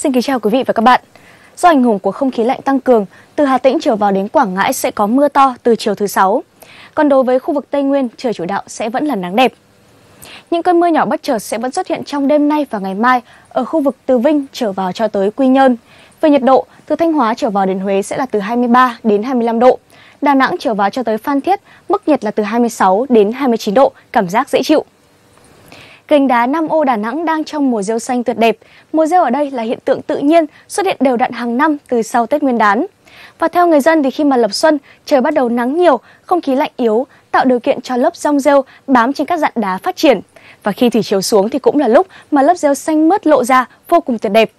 Xin kính chào quý vị và các bạn. Do ảnh hưởng của không khí lạnh tăng cường, từ Hà Tĩnh trở vào đến Quảng Ngãi sẽ có mưa to từ chiều thứ sáu. Còn đối với khu vực Tây Nguyên, trời chủ đạo sẽ vẫn là nắng đẹp. Những cơn mưa nhỏ bất chợt sẽ vẫn xuất hiện trong đêm nay và ngày mai ở khu vực từ Vinh trở vào cho tới Quy Nhơn. Về nhiệt độ, từ Thanh Hóa trở vào đến Huế sẽ là từ 23 đến 25 độ. Đà Nẵng trở vào cho tới Phan Thiết, mức nhiệt là từ 26 đến 29 độ, cảm giác dễ chịu. Gành đá Nam Ô Đà Nẵng đang trong mùa rêu xanh tuyệt đẹp. Mùa rêu ở đây là hiện tượng tự nhiên xuất hiện đều đặn hàng năm từ sau Tết Nguyên đán. Và theo người dân thì khi mà lập xuân, trời bắt đầu nắng nhiều, không khí lạnh yếu, tạo điều kiện cho lớp rong rêu bám trên các dặn đá phát triển. Và khi thủy chiều xuống thì cũng là lúc mà lớp rêu xanh mướt lộ ra vô cùng tuyệt đẹp.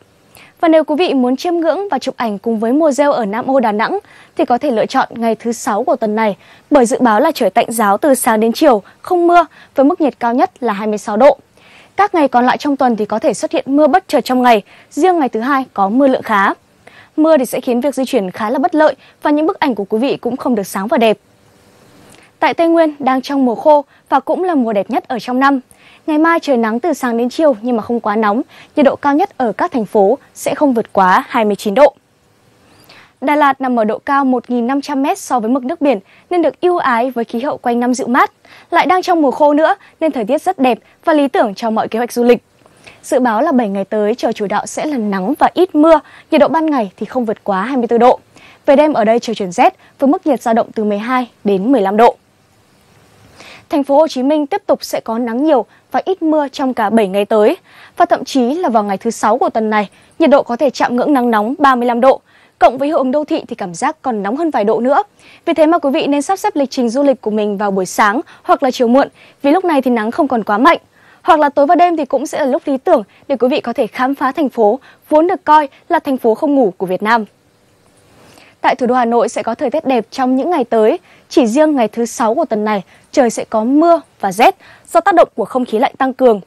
Và nếu quý vị muốn chiêm ngưỡng và chụp ảnh cùng với mùa rêu ở Nam Ô Đà Nẵng thì có thể lựa chọn ngày thứ sáu của tuần này bởi dự báo là trời tạnh giáo từ sáng đến chiều, không mưa với mức nhiệt cao nhất là 26 độ. Các ngày còn lại trong tuần thì có thể xuất hiện mưa bất chợt trong ngày, riêng ngày thứ hai có mưa lượng khá. Mưa thì sẽ khiến việc di chuyển khá là bất lợi và những bức ảnh của quý vị cũng không được sáng và đẹp. Tại Tây Nguyên đang trong mùa khô và cũng là mùa đẹp nhất ở trong năm. Ngày mai trời nắng từ sáng đến chiều nhưng mà không quá nóng, nhiệt độ cao nhất ở các thành phố sẽ không vượt quá 29 độ. Đà Lạt nằm ở độ cao 1.500m so với mực nước biển nên được ưu ái với khí hậu quanh năm dịu mát. Lại đang trong mùa khô nữa nên thời tiết rất đẹp và lý tưởng cho mọi kế hoạch du lịch. Dự báo là 7 ngày tới trời chủ đạo sẽ là nắng và ít mưa, nhiệt độ ban ngày thì không vượt quá 24 độ. Về đêm ở đây trời chuyển rét với mức nhiệt dao động từ 12 đến 15 độ. Thành phố Hồ Chí Minh tiếp tục sẽ có nắng nhiều và ít mưa trong cả 7 ngày tới. Và thậm chí là vào ngày thứ 6 của tuần này, nhiệt độ có thể chạm ngưỡng nắng nóng 35 độ. Cộng với hiệu ứng đô thị thì cảm giác còn nóng hơn vài độ nữa. Vì thế mà quý vị nên sắp xếp lịch trình du lịch của mình vào buổi sáng hoặc là chiều muộn, vì lúc này thì nắng không còn quá mạnh. Hoặc là tối và đêm thì cũng sẽ là lúc lý tưởng để quý vị có thể khám phá thành phố vốn được coi là thành phố không ngủ của Việt Nam. Tại thủ đô Hà Nội sẽ có thời tiết đẹp trong những ngày tới. Chỉ riêng ngày thứ sáu của tuần này, trời sẽ có mưa và rét do tác động của không khí lạnh tăng cường.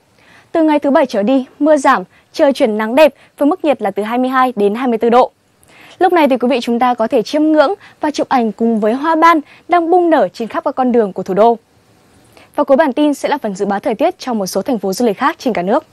Từ ngày thứ bảy trở đi, mưa giảm, trời chuyển nắng đẹp với mức nhiệt là từ 22 đến 24 độ. Lúc này thì quý vị chúng ta có thể chiêm ngưỡng và chụp ảnh cùng với hoa ban đang bung nở trên khắp các con đường của thủ đô. Và cuối bản tin sẽ là phần dự báo thời tiết trong một số thành phố du lịch khác trên cả nước.